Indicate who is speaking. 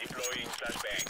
Speaker 1: Deploying flashbang.